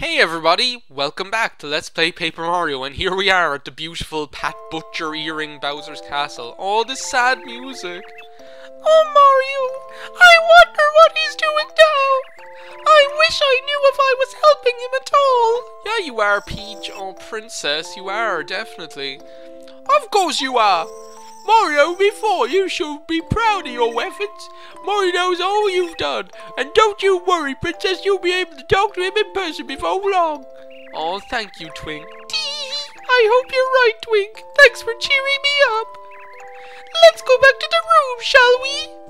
Hey everybody, welcome back to Let's Play Paper Mario, and here we are at the beautiful Pat Butcher earring Bowser's Castle. Oh, this sad music. Oh, Mario, I wonder what he's doing now. I wish I knew if I was helping him at all. Yeah, you are, Peach. Oh, princess, you are, definitely. Of course you are. Mario, before you should be proud of your efforts. Mario knows all you've done. And don't you worry, Princess, you'll be able to talk to him in person before long. Oh, thank you, Twink. I hope you're right, Twink. Thanks for cheering me up. Let's go back to the room, shall we?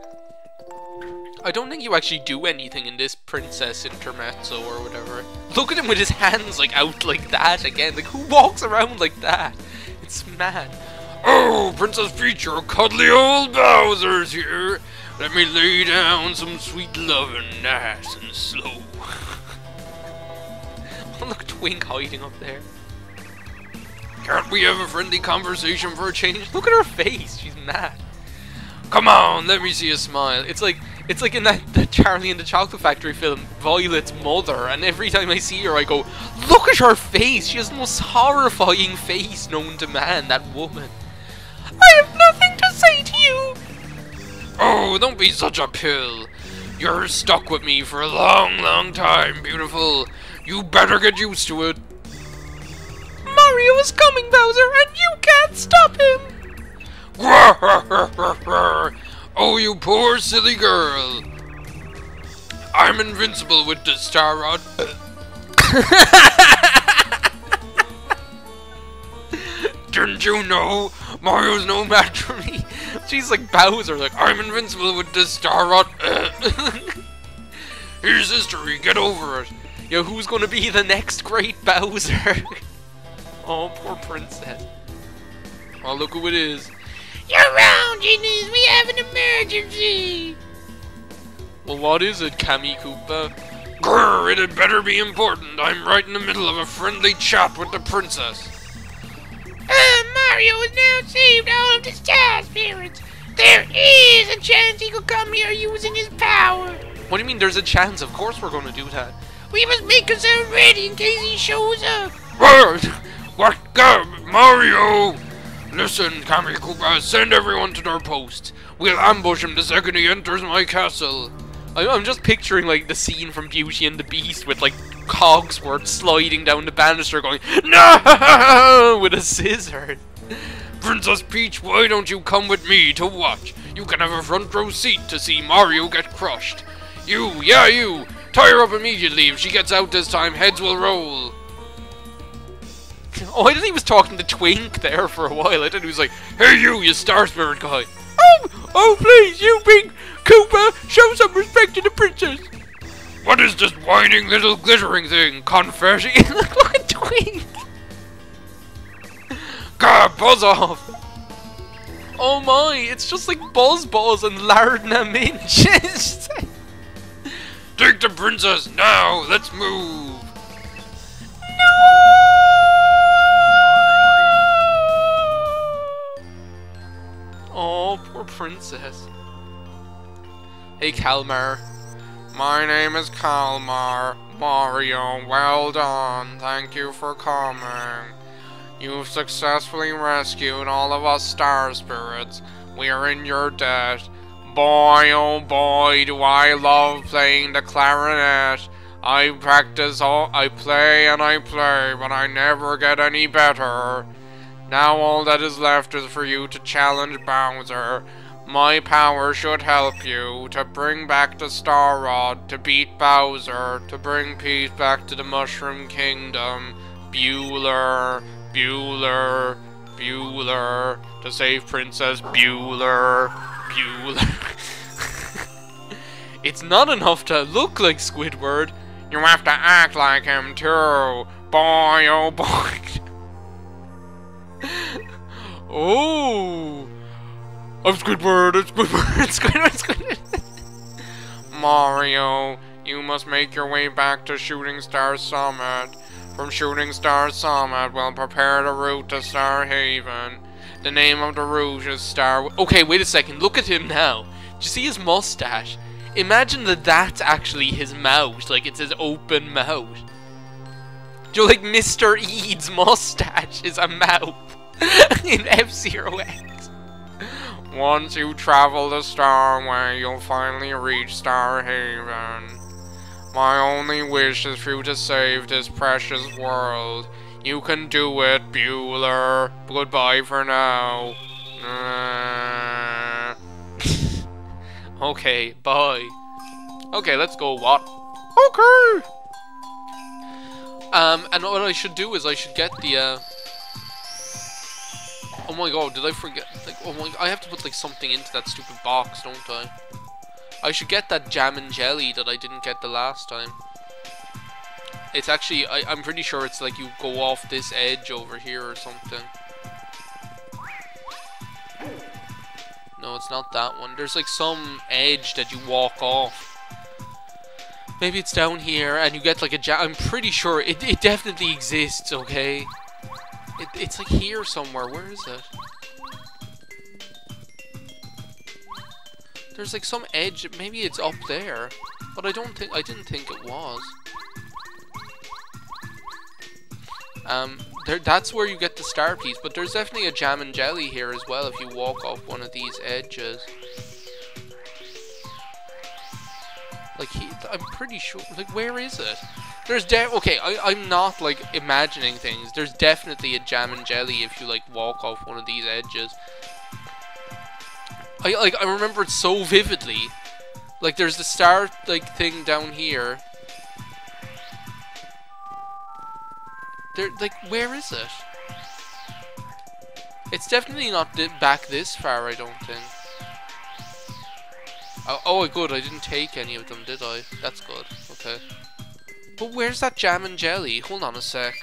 I don't think you actually do anything in this princess intermezzo or whatever. Look at him with his hands like out like that again. Like who walks around like that? It's mad. Oh, Princess Peach, your cuddly old Bowser's here. Let me lay down some sweet loving, nice and slow. Look, Twink hiding up there. Can't we have a friendly conversation for a change? Look at her face, she's mad. Come on, let me see a smile. It's like it's like in that, that Charlie and the Chocolate Factory film, Violet's mother, and every time I see her I go, look at her face! She has the most horrifying face known to man, that woman. Oh, don't be such a pill. You're stuck with me for a long, long time, beautiful. You better get used to it. Mario is coming, Bowser, and you can't stop him! oh, you poor silly girl. I'm invincible with the Star Rod. Didn't you know? Mario's no match for me. She's like Bowser, like, I'm invincible with the Star Rod. Here's history, get over it. Yo, who's gonna be the next great Bowser? oh, poor princess. Oh, look who it is. You're round, genies, we have an emergency. Well, what is it, Kammy Koopa? Grr, it had better be important. I'm right in the middle of a friendly chat with the princess. Mario has now saved all of the star spirits. There is a chance he could come here using his power. What do you mean there's a chance? Of course we're going to do that. We must make ourselves ready in case he shows up. What? What? Go, Mario! Listen, Kammy Koopa, send everyone to their posts. We'll ambush him the second he enters my castle. I'm just picturing like the scene from Beauty and the Beast with like Cogsworth sliding down the banister going, No! with a scissor. Princess Peach, why don't you come with me to watch? You can have a front row seat to see Mario get crushed. You, yeah you, tie her up immediately. If she gets out this time, heads will roll. Oh, I thought he was talking to Twink there for a while. I thought he was like, Hey you, you Star Spirit guy. Oh, oh please, you big Koopa, show some respect to the princess. What is this whining little glittering thing? Confetti? God, buzz off! Oh my, it's just like Buzz Buzz and Lardna Minch. Take the princess now, let's move! No! Oh, poor princess. Hey, Kalmar. My name is Kalmar. Mario, well done. Thank you for coming. You've successfully rescued all of us star spirits. We are in your debt. Boy, oh boy, do I love playing the clarinet. I practice all, I play and I play, but I never get any better. Now all that is left is for you to challenge Bowser. My power should help you to bring back the Star Rod, to beat Bowser, to bring peace back to the Mushroom Kingdom. Bueller, Bueller, Bueller, to save Princess Bueller, Bueller. it's not enough to look like Squidward. You have to act like him too. Boy, oh boy. oh. I'm Squidward, I'm Squidward, Squidward, Squidward. Mario, you must make your way back to Shooting Star Summit. From Shooting Star Summit, we'll prepare the route to Star Haven. The name of the route is Star... Okay, wait a second, look at him now. Do you see his mustache? Imagine that that's actually his mouth, like it's his open mouth. Joe, like Mr. EAD's mustache is a mouth in F-Zero X. Once you travel the Starway, you'll finally reach Star Haven. My only wish is for you to save this precious world. You can do it, Bueller. Goodbye for now. okay, bye. Okay, let's go, what? Okay! Um, and what I should do is I should get the, uh... Oh my god, did I forget? Like, oh my, I have to put, like, something into that stupid box, don't I? I should get that jam and jelly that I didn't get the last time. It's actually, I, I'm pretty sure it's like you go off this edge over here or something. No, it's not that one. There's like some edge that you walk off. Maybe it's down here and you get like a jam. I'm pretty sure it, it definitely exists, okay? It, it's like here somewhere. Where is it? There's like some edge. Maybe it's up there. But I don't think, I didn't think it was. Um, there, that's where you get the star piece, but there's definitely a jam and jelly here as well if you walk off one of these edges. Like, he, I'm pretty sure, like, where is it? There's de- okay, I, I'm not, like, imagining things. There's definitely a jam and jelly if you, like, walk off one of these edges. I, like, I remember it so vividly. Like, there's the star, like, thing down here. There, like, where is it? It's definitely not back this far, I don't think. Oh, oh, good, I didn't take any of them, did I? That's good, okay. But where's that jam and jelly? Hold on a sec.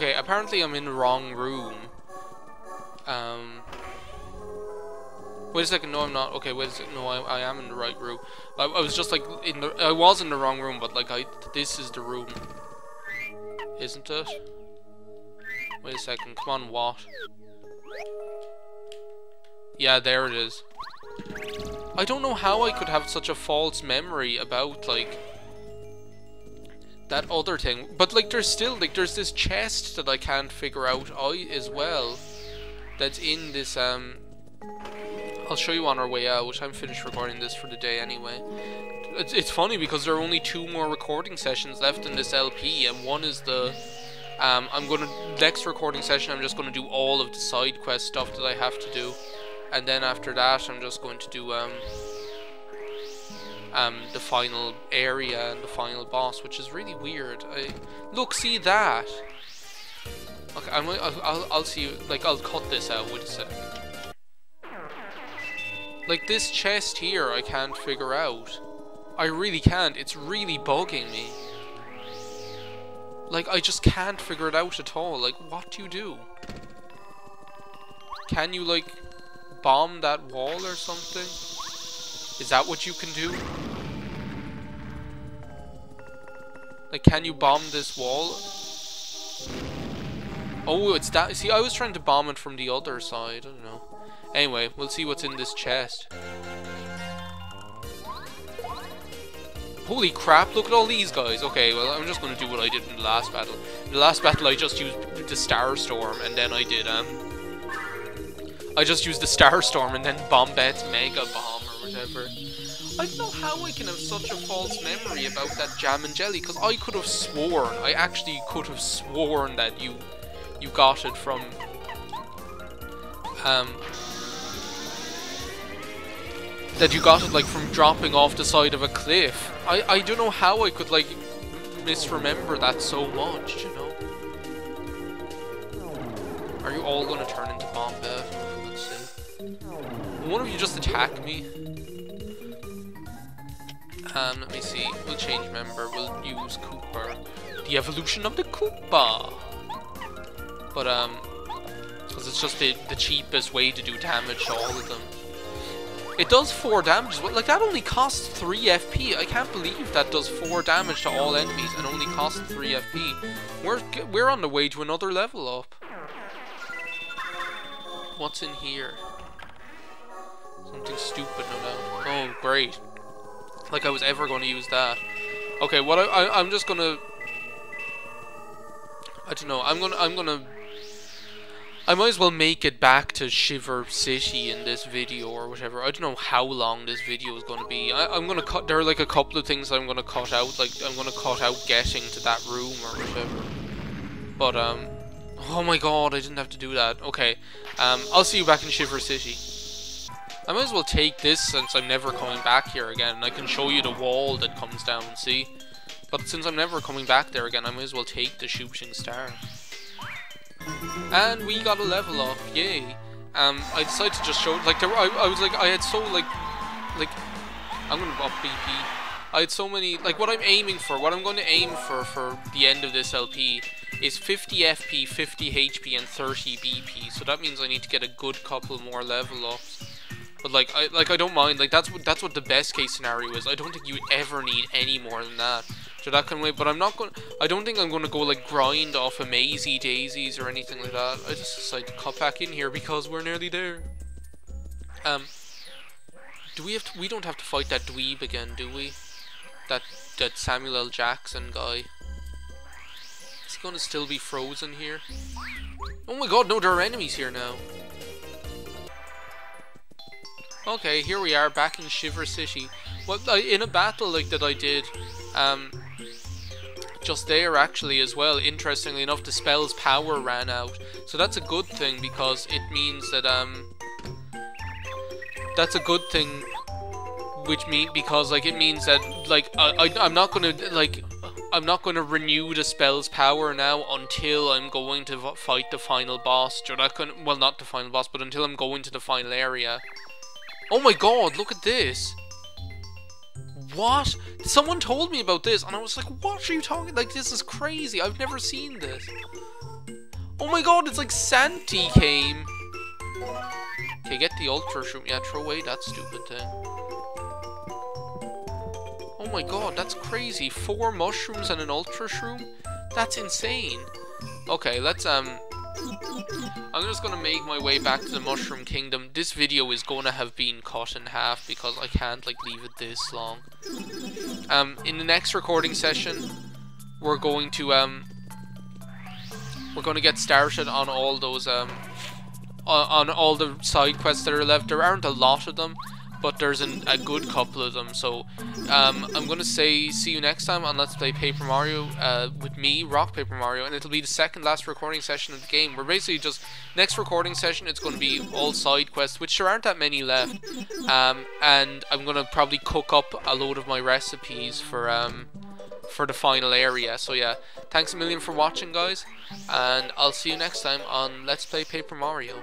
Okay, apparently I'm in the wrong room. Um, Wait a second, no I'm not. Okay, wait a second, no I, I am in the right room. I, I was just like, in the, I was in the wrong room, but like I, this is the room. Isn't it? Wait a second, come on, what? Yeah, there it is. I don't know how I could have such a false memory about, like, that other thing. But, like, there's still, like, there's this chest that I can't figure out I, as well. That's in this, um, I'll show you on our way out. Which I'm finished recording this for the day anyway. It's, it's funny because there are only two more recording sessions left in this LP, and one is the... Um, I'm gonna... Next recording session, I'm just gonna do all of the side quest stuff that I have to do. And then after that, I'm just going to do, um... Um, the final area and the final boss, which is really weird. I, look, see that? Okay, I'm, I'll, I'll, see, like, I'll cut this out, wait a second. Like this chest here I can't figure out. I really can't. It's really bugging me. Like I just can't figure it out at all. Like what do you do? Can you like bomb that wall or something? Is that what you can do? Like can you bomb this wall? Oh, it's that. See, I was trying to bomb it from the other side. I don't know. Anyway, we'll see what's in this chest. Holy crap, look at all these guys. Okay, well, I'm just going to do what I did in the last battle. In the last battle, I just used the Star Storm, and then I did, um... I just used the Star Storm, and then Bombette's Mega Bomb, or whatever. I don't know how I can have such a false memory about that Jam and Jelly, because I could have sworn, I actually could have sworn that you you got it from um that you got it like from dropping off the side of a cliff. I, I don't know how I could like misremember that so much, you know? Are you all gonna turn into Bombette? Let's see. One of you just attack me. Um, let me see. We'll change member. We'll use Kooper. The evolution of the Koopa. But, um, because it's just the, the cheapest way to do damage to all of them. It does 4 damage, like that only costs 3 FP. I can't believe that does 4 damage to all enemies and only costs 3 FP. We're, we're on the way to another level up. What's in here? Something stupid, no doubt. Oh, great. Like I was ever going to use that. Okay, what I, I I'm just gonna. I don't know. I'm gonna I'm gonna. I might as well make it back to Shiver City in this video or whatever. I don't know how long this video is going to be. I, I'm going to cut, there are like a couple of things I'm going to cut out. Like, I'm going to cut out getting to that room or whatever. But, um, oh my god, I didn't have to do that. Okay, um, I'll see you back in Shiver City. I might as well take this since I'm never coming back here again. I can show you the wall that comes down, see? But since I'm never coming back there again, I might as well take the shooting star. And we got a level up, yay. Um, I decided to just show, like, there, I, I was like, I had so, like, like, I'm gonna up BP. I had so many, like, what I'm aiming for, what I'm going to aim for for the end of this LP is 50 FP, 50 HP, and 30 BP. So that means I need to get a good couple more level ups. But like, I like I don't mind. Like that's what that's what the best case scenario is. I don't think you ever need any more than that. So that can wait. But I'm not going. I don't think I'm going to go like grind off Amazy Dayzees or anything like that. I just decided to cut back in here because we're nearly there. Um. Do we have to? We don't have to fight that dweeb again, do we? That that Samuel L. Jackson guy. Is he going to still be frozen here? Oh my god, no, there are enemies here now. Okay, here we are back in Shiver City. Well, in a battle like that I did, um, just there actually as well, interestingly enough, the spell's power ran out. So that's a good thing because it means that, um, that's a good thing, which mean because like it means that like I, I I'm not gonna like I'm not going to renew the spell's power now until I'm going to fight the final boss. Not going well, not the final boss, but until I'm going to the final area. Oh my god, look at this. What? Someone told me about this, and I was like, what are you talking? Like, this is crazy. I've never seen this. Oh my god, it's like Santi came. Okay, get the Ultra Shroom. Yeah, throw away that stupid thing. Oh my god, that's crazy. Four mushrooms and an Ultra Shroom? That's insane. Okay, let's, um... I'm just gonna make my way back to the Mushroom Kingdom. This video is gonna have been cut in half because I can't like leave it this long. Um, in the next recording session, we're going to um, we're to get started on all those um, on, on all the side quests that are left. There aren't a lot of them, but there's an, a good couple of them. So um, I'm going to say see you next time on Let's Play Paper Mario uh, with me, Rock Paper Mario, and it'll be the second last recording session of the game. We're basically just, next recording session, it's going to be all side quests, which there aren't that many left. Um, and I'm going to probably cook up a load of my recipes for... Um, for the final area. So yeah, thanks a million for watching guys, and I'll see you next time on Let's Play Paper Mario.